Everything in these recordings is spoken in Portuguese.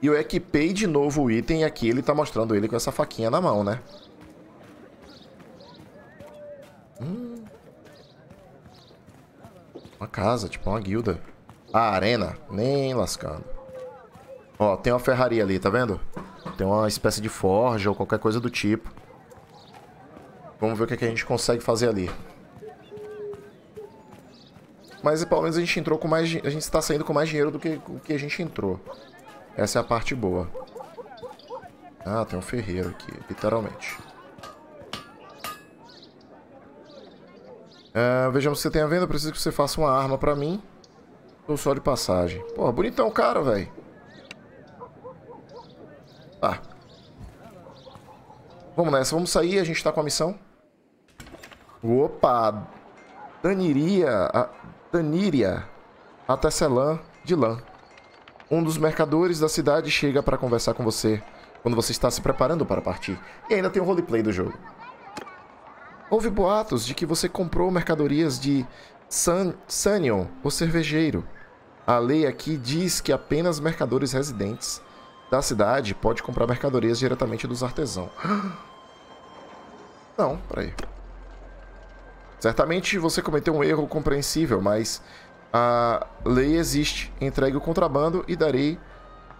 E eu equipei de novo o item e aqui ele tá mostrando ele com essa faquinha na mão, né? Hum. Uma casa, tipo uma guilda. A arena, nem lascando. Ó, tem uma ferraria ali, tá vendo? Tem uma espécie de forja ou qualquer coisa do tipo. Vamos ver o que, é que a gente consegue fazer ali. Mas pelo menos a gente entrou com mais... A gente está saindo com mais dinheiro do que o que a gente entrou. Essa é a parte boa. Ah, tem um ferreiro aqui, literalmente. Uh, vejamos se você tem a venda. Preciso que você faça uma arma pra mim. Tô só de passagem. Pô, bonitão cara, velho. Tá. Vamos nessa. Vamos sair. A gente tá com a missão. Opa. Daniria. A... Daníria. A Tesselã de lã. Um dos mercadores da cidade chega para conversar com você quando você está se preparando para partir. E ainda tem o roleplay do jogo. Houve boatos de que você comprou mercadorias de San Sanion, o cervejeiro. A lei aqui diz que apenas mercadores residentes da cidade pode comprar mercadorias diretamente dos artesãos. Não, peraí. Certamente você cometeu um erro compreensível, mas a lei existe. Entregue o contrabando e darei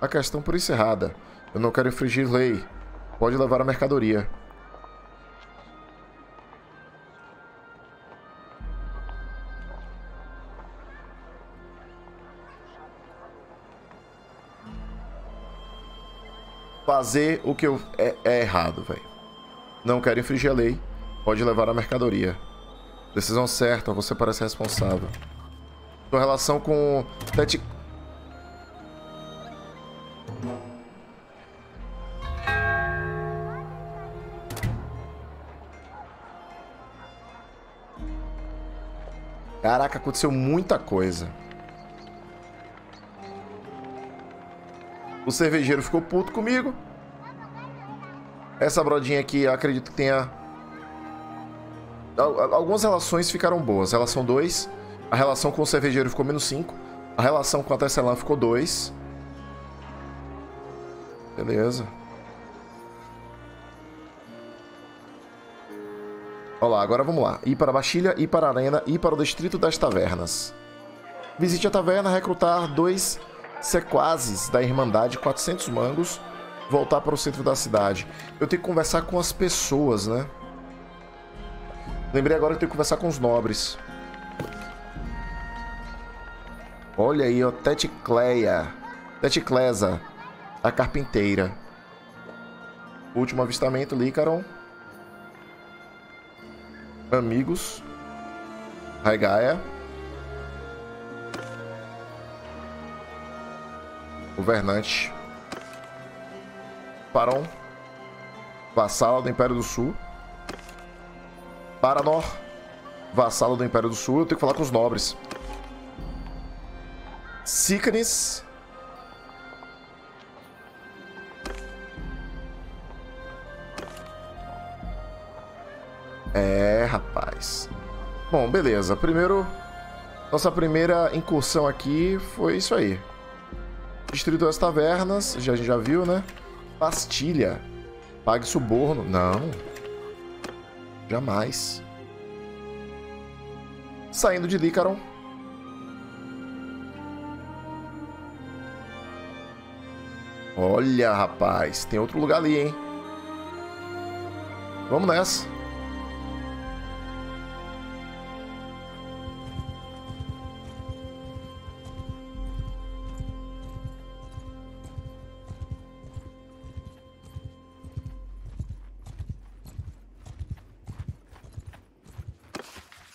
a questão por encerrada. Eu não quero infringir lei. Pode levar a mercadoria. Fazer o que eu... é, é errado, velho. Não quero infringir a lei. Pode levar a mercadoria. Decisão certa, você parece responsável. Sua relação com Tete... Caraca, aconteceu muita coisa. O cervejeiro ficou puto comigo. Essa brodinha aqui, eu acredito que tenha... Algumas relações ficaram boas. Relação 2 a relação com o cervejeiro ficou menos 5. A relação com a Tesselã ficou 2. Beleza. Olha lá, agora vamos lá. Ir para a Bastilha, ir para a Arena, ir para o Distrito das Tavernas. Visite a taverna, recrutar dois sequazes da Irmandade, 400 mangos, voltar para o centro da cidade. Eu tenho que conversar com as pessoas, né? Lembrei agora que eu tenho que conversar com os nobres. Olha aí, ó, Teticleia. Teticlesa, a carpinteira. Último avistamento, Lícaron. Amigos. Raigaia. Governante. Paron. Vassala do Império do Sul. Paranor. Vassalo do Império do Sul. Eu tenho que falar com os nobres. Sícanes. É, rapaz. Bom, beleza. Primeiro, nossa primeira incursão aqui foi isso aí. Distrito das Tavernas, já, a gente já viu, né? Pastilha. Pague suborno. Não. Jamais. Saindo de Lícaron. Olha, rapaz, tem outro lugar ali, hein? Vamos nessa.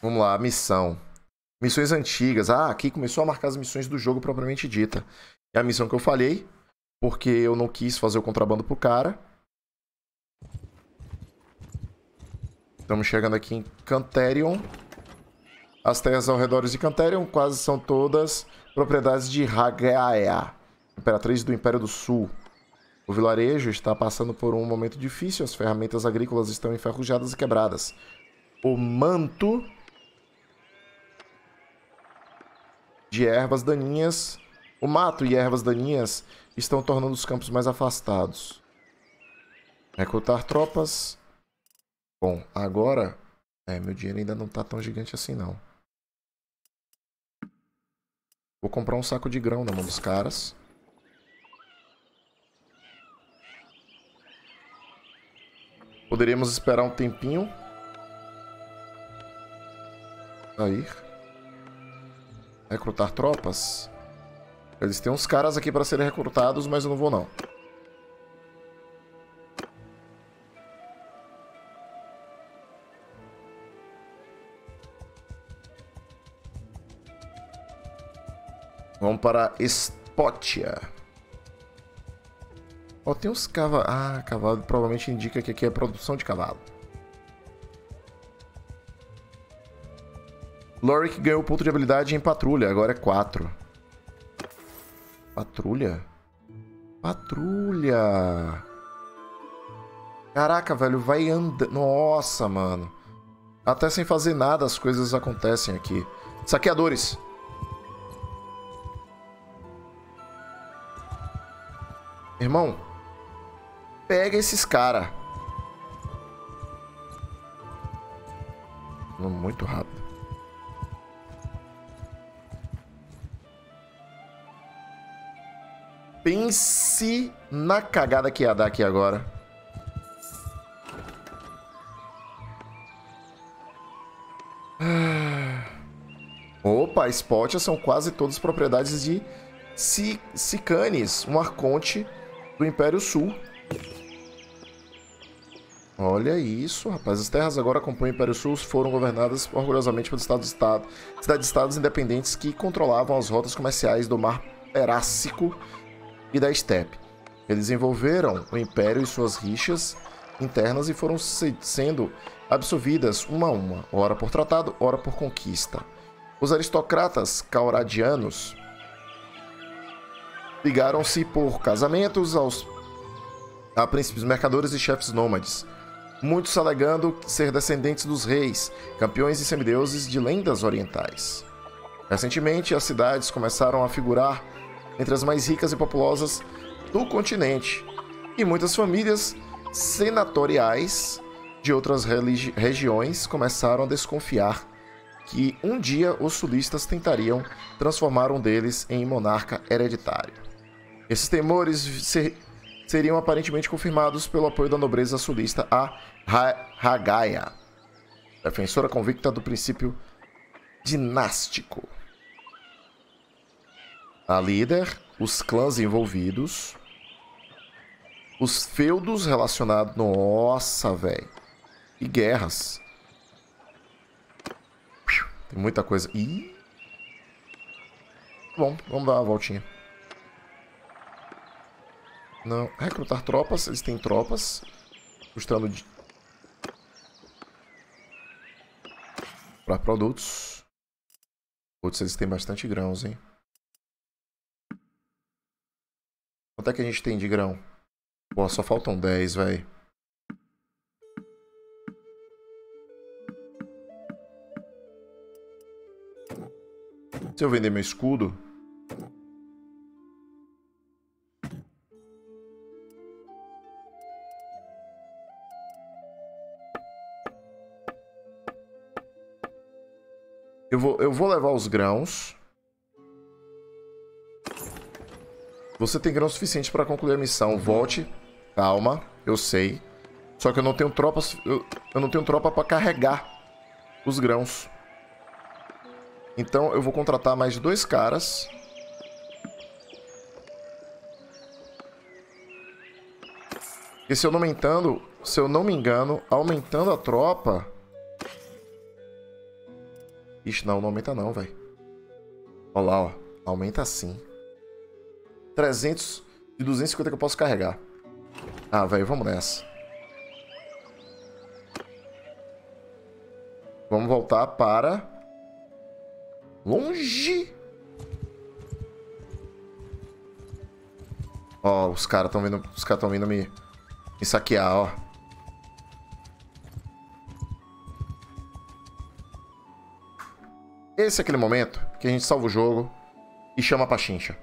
Vamos lá, missão. Missões antigas. Ah, aqui começou a marcar as missões do jogo propriamente dita. É a missão que eu falhei porque eu não quis fazer o contrabando pro cara. Estamos chegando aqui em Canterion. As terras ao redor de Canterion quase são todas propriedades de Hagaea, imperatriz do Império do Sul. O vilarejo está passando por um momento difícil, as ferramentas agrícolas estão enferrujadas e quebradas. O manto de ervas daninhas O mato e ervas daninhas estão tornando os campos mais afastados. Recrutar tropas. Bom, agora... É, meu dinheiro ainda não tá tão gigante assim, não. Vou comprar um saco de grão na mão dos caras. Poderíamos esperar um tempinho. Aí. Recrutar tropas. Eles têm uns caras aqui para serem recrutados, mas eu não vou não. Vamos para Spotia. Ó, oh, tem uns cavalos. Ah, cavalo provavelmente indica que aqui é produção de cavalo. Lorik ganhou ponto de habilidade em patrulha, agora é 4. Patrulha? Patrulha! Caraca, velho, vai andando. Nossa, mano. Até sem fazer nada as coisas acontecem aqui. Saqueadores. Irmão, pega esses cara. Muito rápido. Pense na cagada que ia dar aqui agora. Opa, Spotia são quase todas propriedades de Sicanes, um arconte do Império Sul. Olha isso, rapaz. As terras agora compõem o Império Sul foram governadas orgulhosamente pelos Estados-Estado, cidades-estados independentes que controlavam as rotas comerciais do Mar Perássico e da Steppe. Eles envolveram o Império e suas rixas internas e foram se sendo absolvidas uma a uma, ora por tratado, ora por conquista. Os aristocratas cauradianos ligaram-se por casamentos aos a príncipes mercadores e chefes nômades, muitos alegando ser descendentes dos reis, campeões e semideuses de lendas orientais. Recentemente, as cidades começaram a figurar entre as mais ricas e populosas do continente, e muitas famílias senatoriais de outras regiões começaram a desconfiar que um dia os sulistas tentariam transformar um deles em monarca hereditário. Esses temores ser, seriam aparentemente confirmados pelo apoio da nobreza sulista a Hagaya, defensora convicta do princípio dinástico a líder, os clãs envolvidos, os feudos relacionados. Nossa, velho. E guerras. Tem muita coisa. Ih. Bom, vamos dar uma voltinha. Não. Recrutar tropas. Eles têm tropas. Custando de. Para produtos. Putz, eles têm bastante grãos, hein? Quanto é que a gente tem de grão? Pô, só faltam 10, velho. Se eu vender meu escudo... Eu vou, eu vou levar os grãos. Você tem grão suficiente para concluir a missão. Volte. Calma, eu sei. Só que eu não tenho tropas. Eu, eu não tenho tropa para carregar os grãos. Então eu vou contratar mais dois caras. E se eu não me se eu não me engano, aumentando a tropa. Ixi, não, não aumenta não, velho. Olha lá, ó. Aumenta sim. 300 de 250 que eu posso carregar. Ah, velho, vamos nessa. Vamos voltar para... Longe? Ó, os caras estão vindo, os caras estão vindo me, me saquear, ó. Esse é aquele momento que a gente salva o jogo e chama pra chincha.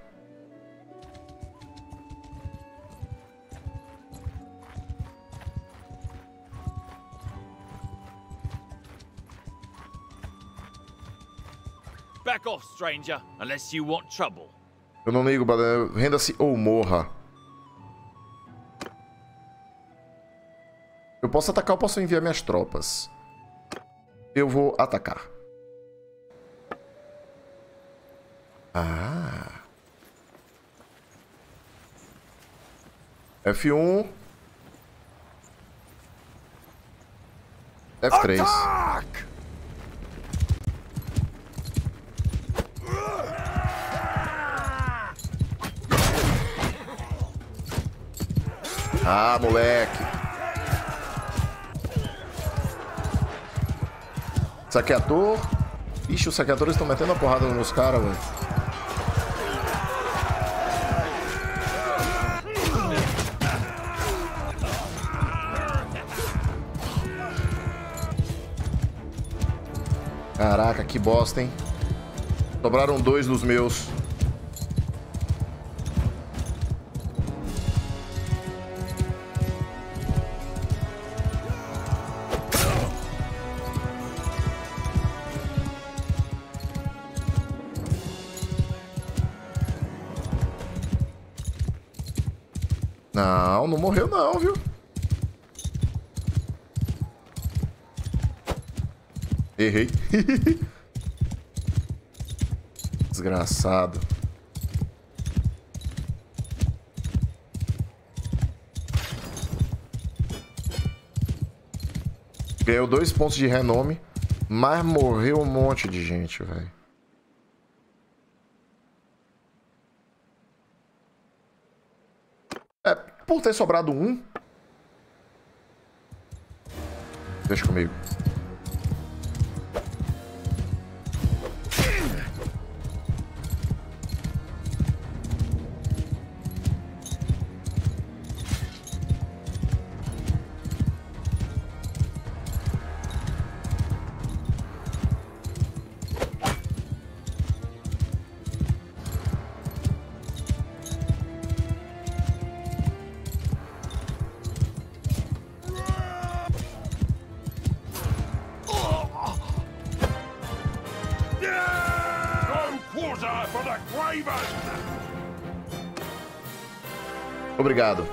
Back off, stranger, unless you want trouble. Eu não ligo. Renda-se ou morra. Eu posso atacar ou posso enviar minhas tropas. Eu vou atacar. Ah. F1. F3. Attack! Ah, moleque. Saqueador. Ixi, os saqueadores estão metendo a porrada nos caras, velho. Caraca, que bosta, hein? Sobraram dois dos meus. Errei. Desgraçado. Ganhou dois pontos de renome, mas morreu um monte de gente, velho. É, por ter sobrado um. Deixa comigo. Obrigado.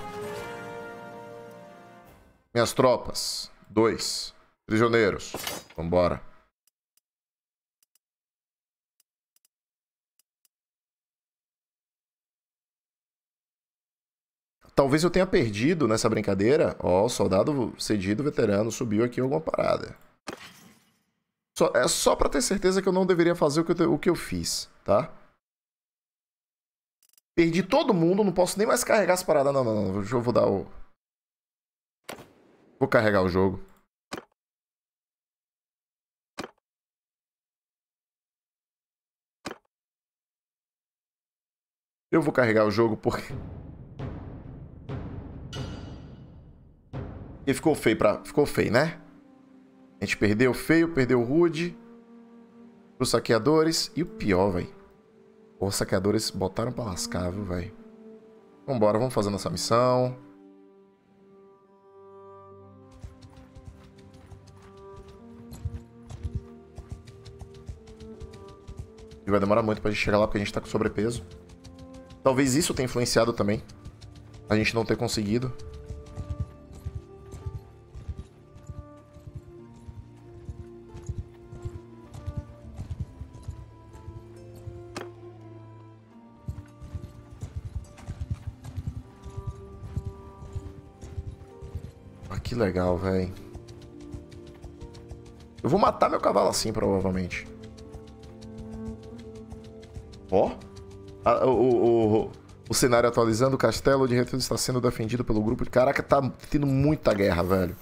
Minhas tropas. Dois. Prisioneiros. Vambora. Talvez eu tenha perdido nessa brincadeira. Ó, o soldado cedido veterano subiu aqui alguma parada. Só- é só pra ter certeza que eu não deveria fazer o que eu, o que eu fiz, tá? Perdi todo mundo, não posso nem mais carregar as paradas. Não, não, não. Eu vou dar o. Vou carregar o jogo. Eu vou carregar o jogo porque. Porque ficou feio pra. Ficou feio, né? A gente perdeu feio, perdeu rude. Os saqueadores. E o pior, velho. Os saqueadores botaram pra lascar, viu, velho? Vambora, vamos fazer nossa missão. E vai demorar muito pra gente chegar lá porque a gente tá com sobrepeso. Talvez isso tenha influenciado também. A gente não ter conseguido. Que legal, velho. Eu vou matar meu cavalo assim, provavelmente. Ó. Ah, o, o, o, o cenário atualizando, o castelo de Redfield está sendo defendido pelo grupo de... Caraca, tá tendo muita guerra, velho.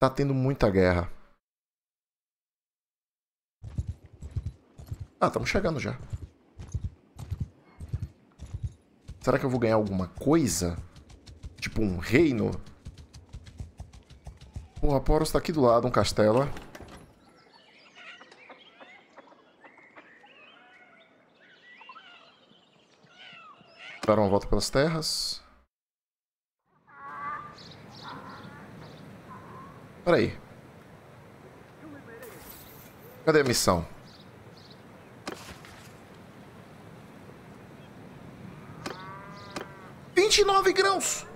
Tá tendo muita guerra. Ah, estamos chegando já. Será que eu vou ganhar alguma coisa? Tipo um reino. Porra, Poros tá aqui do lado, um castelo. Dar uma volta pelas terras. Peraí. Cadê a missão? Vinte e nove grãos!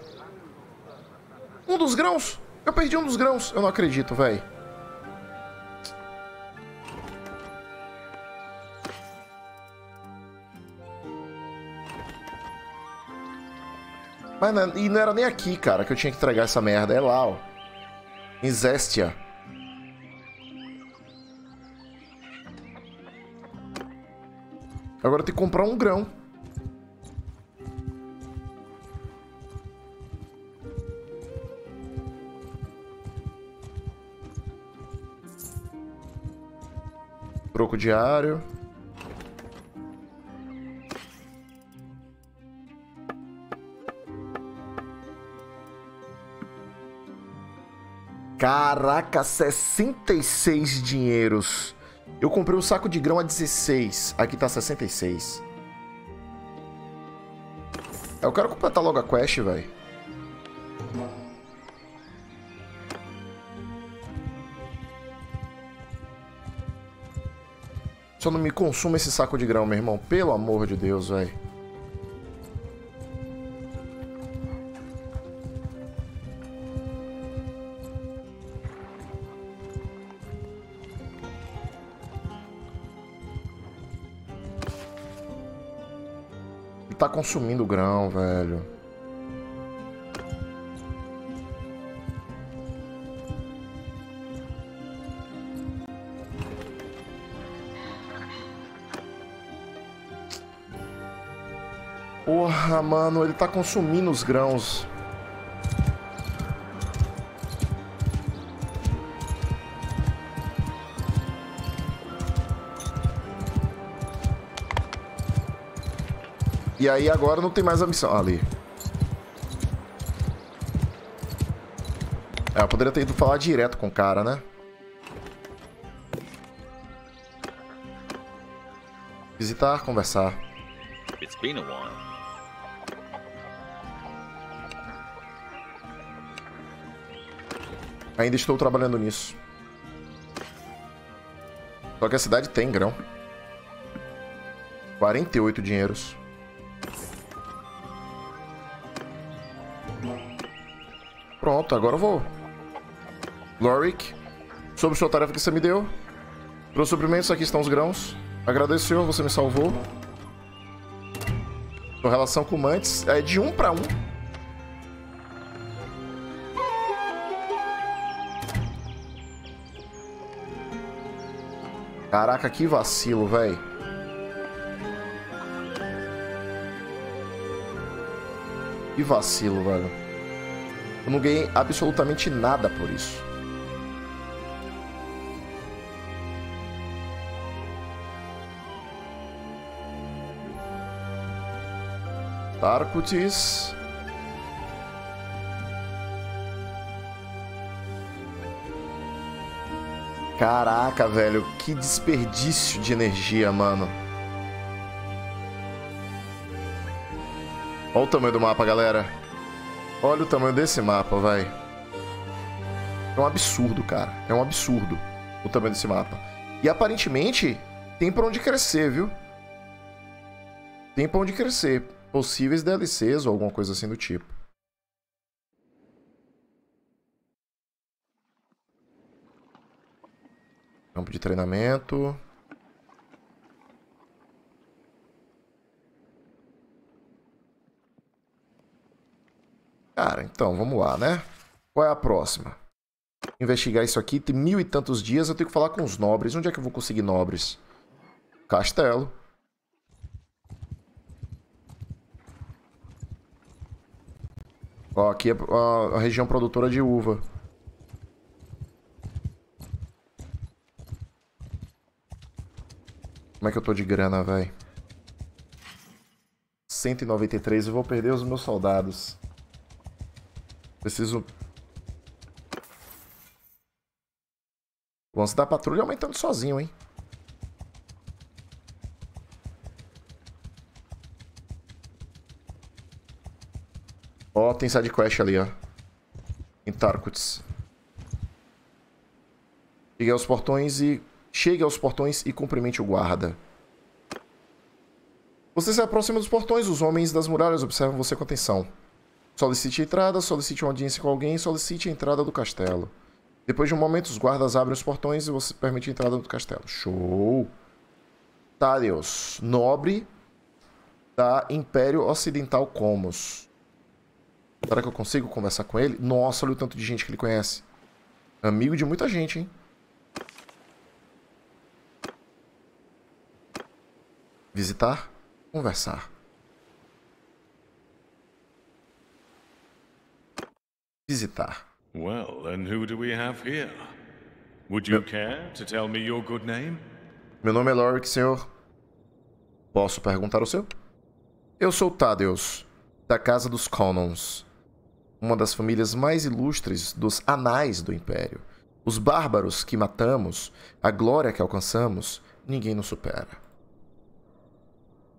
Um dos grãos? Eu perdi um dos grãos. Eu não acredito, velho. Mas não, e não era nem aqui, cara, que eu tinha que entregar essa merda. É lá, ó. Em Zestia. Agora tenho que comprar um grão. Diário. Caraca, 66 dinheiros. Eu comprei um saco de grão a 16. Aqui tá 66. Eu quero completar logo a quest, velho. Só não me consuma esse saco de grão, meu irmão. Pelo amor de Deus, velho. tá consumindo grão, velho. Porra, mano, ele tá consumindo os grãos. E aí agora não tem mais a missão. ali. É, eu poderia ter ido falar direto com o cara, né? Visitar, conversar. It's been a while. Ainda estou trabalhando nisso. Só que a cidade tem grão. 48 dinheiros. Pronto, agora eu vou. Lorik, sobre sua tarefa que você me deu. Os suprimentos, aqui estão os grãos. Agradeço, você me salvou. Sua relação com Mantis é de um para um. Caraca, que vacilo, velho. Que vacilo, velho. Eu não ganhei absolutamente nada por isso. Tarkutis. Caraca, velho, que desperdício de energia, mano. Olha o tamanho do mapa, galera. Olha o tamanho desse mapa, vai. É um absurdo, cara. É um absurdo o tamanho desse mapa. E aparentemente tem pra onde crescer, viu? Tem pra onde crescer. Possíveis DLCs ou alguma coisa assim do tipo. Campo de treinamento. Cara, então, vamos lá, né? Qual é a próxima? Investigar isso aqui. Tem mil e tantos dias. Eu tenho que falar com os nobres. Onde é que eu vou conseguir nobres? Castelo. Ó, aqui é a, região produtora de uva. Como é que eu tô de grana, velho? 193. Eu vou perder os meus soldados. Preciso... O lance da patrulha aumentando sozinho, hein? Ó, oh, tem side quest ali, ó. Em Tarkuts. Chegue aos portões e... Chegue aos portões e cumprimente o guarda. Você se aproxima dos portões, os homens das muralhas observam você com atenção. Solicite a entrada, solicite uma audiência com alguém, solicite a entrada do castelo. Depois de um momento, os guardas abrem os portões e você permite a entrada do castelo. Show! Talios, nobre da Império Ocidental Comos. Será que eu consigo conversar com ele? Nossa, olha o tanto de gente que ele conhece. Amigo de muita gente, hein? Visitar, conversar. Visitar. Well, and who do we have here? Would you care to tell me your good name? Meu nome é Lorik, senhor. Posso perguntar o seu? Eu sou Tadeus, da Casa dos Conons, uma das famílias mais ilustres dos anais do Império. Os bárbaros que matamos, a glória que alcançamos, ninguém nos supera.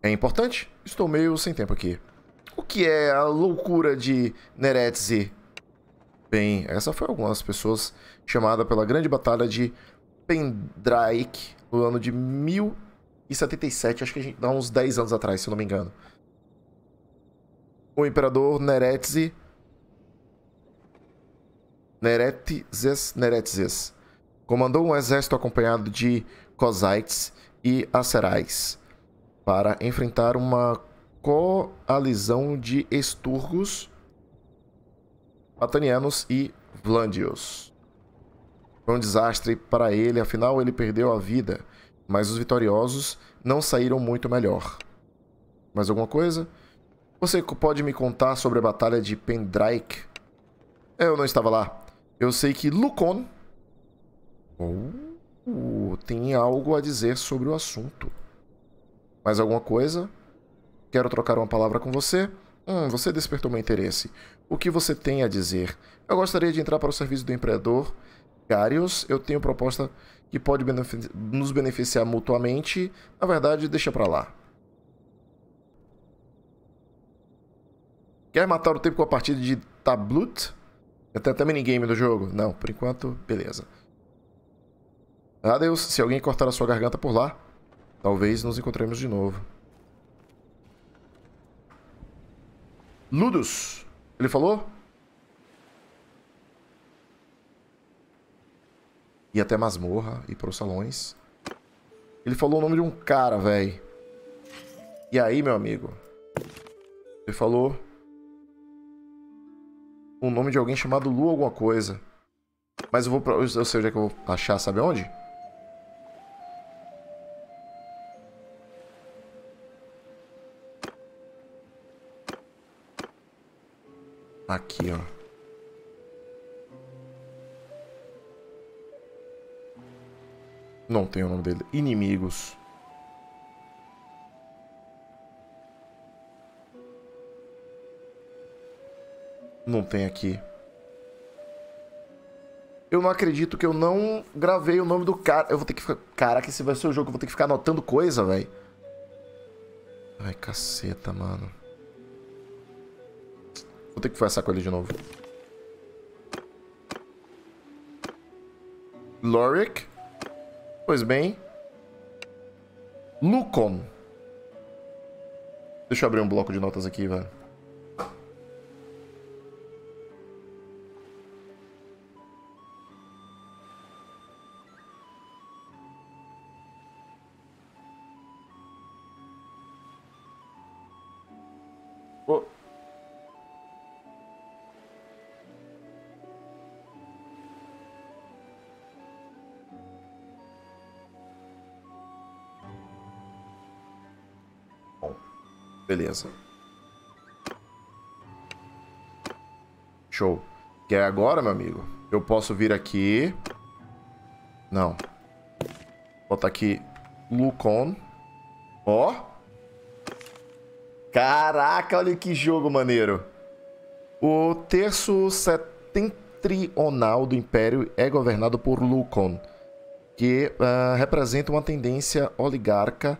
É importante? Estou meio sem tempo aqui. O que é a loucura de Neretzi? Bem, essa foi algumas pessoas chamada pela grande batalha de Pendraik no ano de 1077, acho que a gente dá uns 10 anos atrás, se eu não me engano. O imperador Neretzi Neretzes Neretzes comandou um exército acompanhado de Cossaites e Acerais para enfrentar uma coalizão de esturgos, atanianos e vlandios. Foi um desastre para ele, afinal ele perdeu a vida, mas os vitoriosos não saíram muito melhor. Mais alguma coisa? Você pode me contar sobre a batalha de Pendraik? Eu não estava lá. Eu sei que Lucon oh, tem algo a dizer sobre o assunto. Mais alguma coisa? Quero trocar uma palavra com você. Hum, você despertou meu interesse. O que você tem a dizer? Eu gostaria de entrar para o serviço do empreendedor. Garius, eu tenho proposta que pode benefici nos beneficiar mutuamente. Na verdade, deixa pra lá. Quer matar o tempo com a partida de Tablut? Tem até minigame do jogo? Não, por enquanto, beleza. Adeus, se alguém cortar a sua garganta por lá, Talvez nos encontremos de novo. Ludus. Ele falou? Ir até masmorra, ir para os salões. Ele falou o nome de um cara, velho. E aí, meu amigo? Ele falou o nome de alguém chamado Lu alguma coisa. Mas eu vou pra... Eu sei onde é que eu vou achar, sabe onde? Aqui, ó. Não tem o nome dele. Inimigos. Não tem aqui. Eu não acredito que eu não gravei o nome do cara. Eu vou ter que ficar... Caraca, esse vai ser o jogo. Eu vou ter que ficar anotando coisa, velho. Ai, caceta, mano. Vou ter que conversar com ele de novo. Lorik. Pois bem. Lucon. Deixa eu abrir um bloco de notas aqui, velho. Beleza. Show. Que é agora, meu amigo? Eu posso vir aqui. Não. Botar aqui Lucon. Ó. Caraca, olha que jogo maneiro. O terço setentrional do Império é governado por Lucon, que uh, representa uma tendência oligarca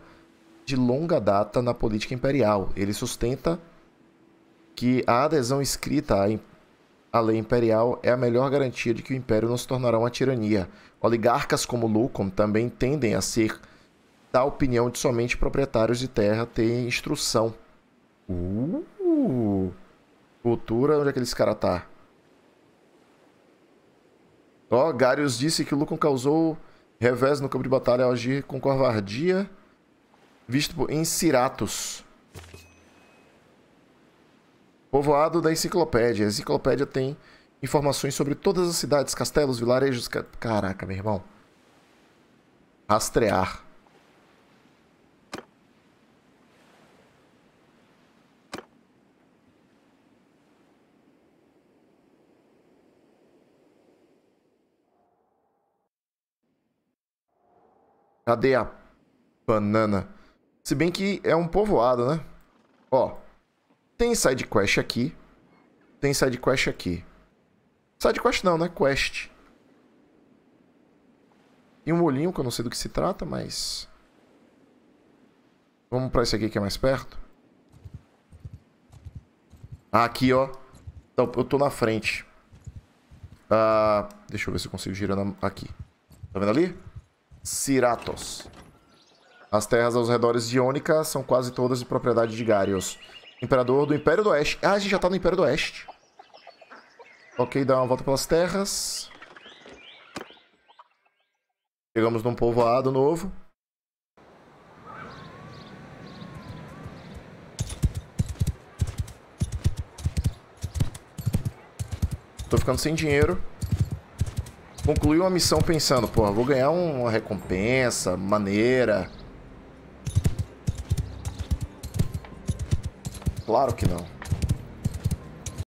de longa data na política imperial. Ele sustenta que a adesão escrita à lei imperial é a melhor garantia de que o império não se tornará uma tirania. Oligarcas como Lucum também tendem a ser da opinião de somente proprietários de terra terem instrução. Uh! Cultura, onde é que esse cara tá? Ó, Garius disse que Lucon causou revés no campo de batalha ao agir com covardia, visto por Enciratos. Povoado da enciclopédia. A enciclopédia tem informações sobre todas as cidades, castelos, vilarejos. Caraca, meu irmão. Rastrear. Cadê a banana? Se bem que é um povoado, né? Ó, tem side quest aqui. Tem side quest aqui. Side quest não, né? Quest. Tem um olhinho que eu não sei do que se trata, mas... Vamos pra esse aqui que é mais perto. Ah, aqui, ó. Então, eu tô na frente. Ah, deixa eu ver se eu consigo girar aqui. Tá vendo ali? Ciratos. As terras aos redores de Ônica são quase todas de propriedade de Garios. Imperador do Império do Oeste. Ah, a gente já tá no Império do Oeste. Ok, dá uma volta pelas terras. Chegamos num povoado novo. Tô ficando sem dinheiro concluiu uma missão pensando, porra, vou ganhar uma recompensa maneira. Claro que não.